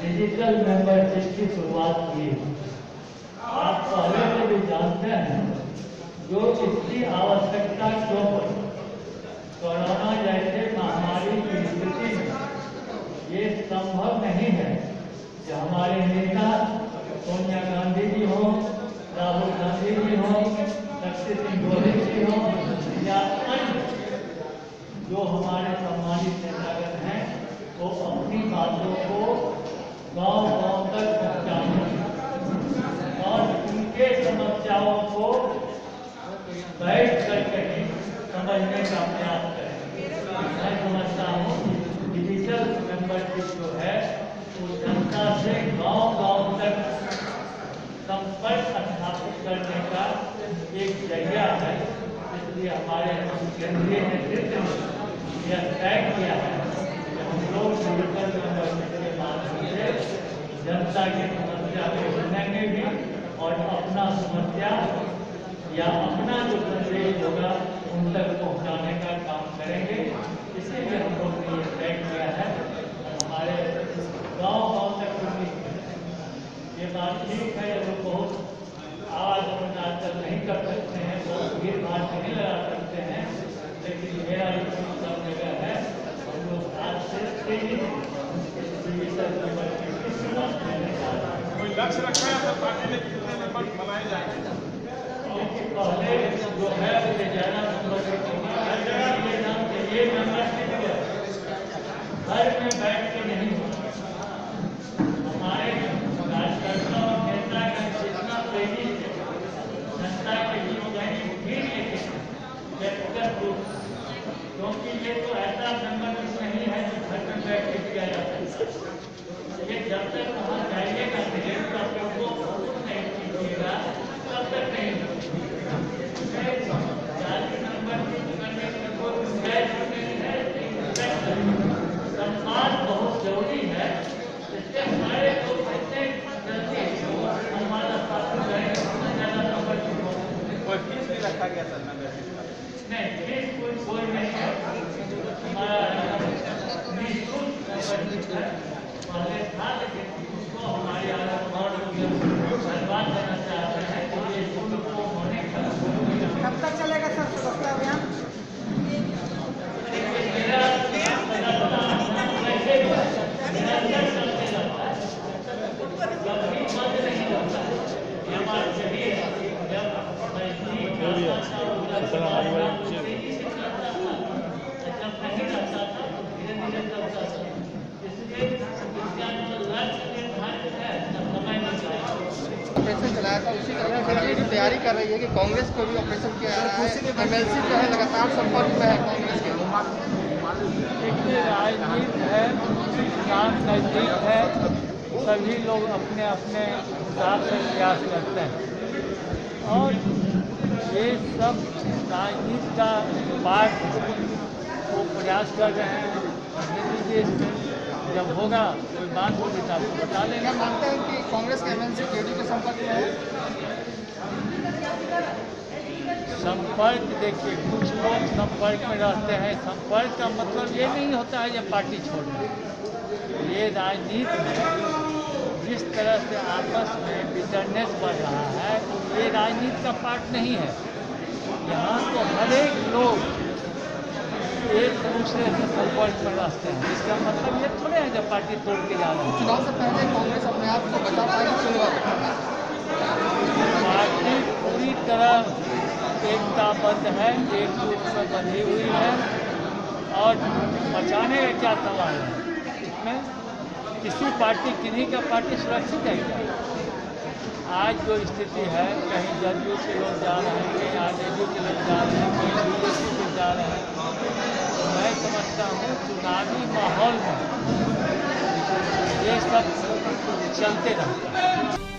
Digital membership की शुरुआत की। आप पहले से भी जानते हैं, जो इसकी आवश्यकता क्यों पड़ी कोरोना जैसे महामारी की स्थिति में ये संभव नहीं है कि हमारे नेता सोनिया गांधी जी हो राहुल गांधी जी हो शक्ति सिंह गोहिल जी हो या अन्य जो हमारे सम्मानित नेतागण हैं वो अपनी बातों को गाँव गाँव तक पहुँचाने और उनके समस्याओं को बैठ कर कहीं समझने का प्रयास करें मैं समझता हूँ डिजिटल मेंबरशिप जो है वो जनता से गाँव गाँव तक संपर्क स्थापित करने का एक ज़रिया है इसलिए हमारे केंद्रीय नेतृत्व ने यह तय किया है कि हम लोग डिजिटल मेंबरशिप के माध्यम से जनता की समस्या को सुनेंगे भी और अपना समस्या या अपना जो संदेश होगा उन तक पहुँचाने का काम करेंगे। इसीलिए हम लोग ने ये तय किया है। हमारे गाँव गाँव तक पूरी ये बात ठीक है लोग बहुत आवाज़ में आजकल नहीं कर सकते हैं बहुत भीड़ भाड़ नहीं लगा सकते हैं लेकिन मेरा ये सब जगह है। हम लोग आज से तेज़ी कोई लक्ष्य रखा है तो पार्टी ने कितने नंबर बनाए जाएँगे? पहले जो है ये ज़्यादा proyecto पहले था लेकिन उसको हमारे यहाँ कब तक चलेगा सर लगातार वैसे भी निरंतर चलते रहता है कभी बंद नहीं होता है ये बात सही है जब मैं ठीक रहता था उधर से बात तेज़ी से चलता था जब नहीं रहता था तो धीरे धीरे चलता था इसलिए इसका जो लक्ष्य निर्धारित है उसका समय निकलेगा तैयारी कर रही है कि कांग्रेस को भी ऑपरेशन किया जा रहा है। एमएलसी जो है लगातार संपर्क में है कांग्रेस के। राजनीति है है, सभी लोग अपने अपने हिसाब से प्रयास करते हैं। और ये सब राजनीति का पार्ट वो प्रयास कर रहे हैं। जब होगा कोई बात होगी तो आपको बता देंगे मानते हैं कि कांग्रेस के एमएलसी जेडी के संपर्क में है। संपर्क देखिए कुछ लोग संपर्क में रहते हैं। संपर्क का मतलब ये नहीं होता है जब पार्टी छोड़ना ये राजनीति में जिस तरह से आपस में बिटरनेस बढ़ रहा है ये राजनीति का पार्ट नहीं है। यहाँ तो हर एक लोग एक दूसरे से संपर्क में रहते हैं इसका मतलब ये थोड़े है जब पार्टी तोड़ के जा रहे हैं। चुनाव से पहले कांग्रेस अपने आप को बचा पाएगी पार्टी पूरी तरह एकताबद्ध है एक रूप में बंधी हुई है और बचाने का क्या सवाल है? इसमें किसी पार्टी किन्हीं का पार्टी सुरक्षित है क्या? आज जो स्थिति है कहीं जदयू के लोग जा रहे हैं कहीं आरजेडी के लोग जा रहे हैं कहीं बीजेपी के जा रहे हैं तो मैं समझता हूँ चुनावी माहौल में ये सब चलते रहता है।